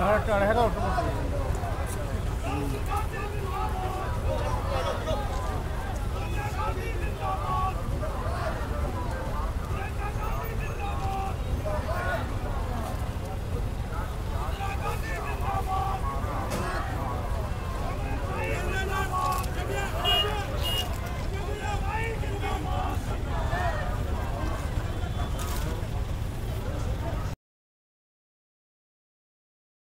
这这里还能么？不